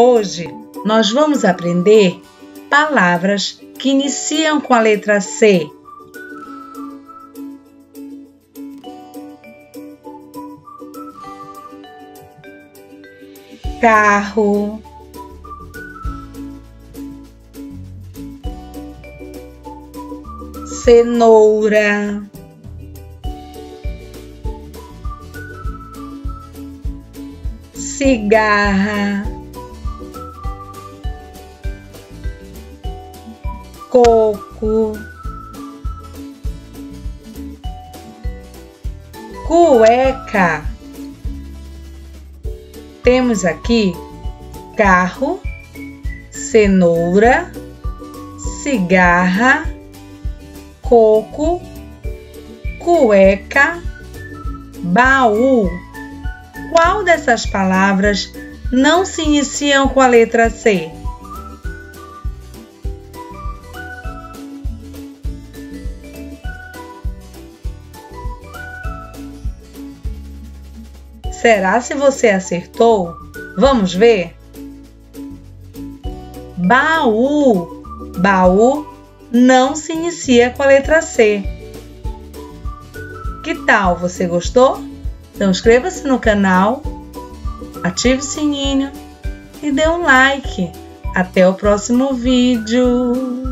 Hoje nós vamos aprender palavras que iniciam com a letra C. Carro, cenoura, cigarra, coco, cueca. Temos aqui carro, cenoura, cigarra, coco, cueca, baú. Qual dessas palavras não se iniciam com a letra C? Será se você acertou? Vamos ver? Baú. Baú não se inicia com a letra C. Que tal? Você gostou? Então inscreva-se no canal, ative o sininho e dê um like. Até o próximo vídeo!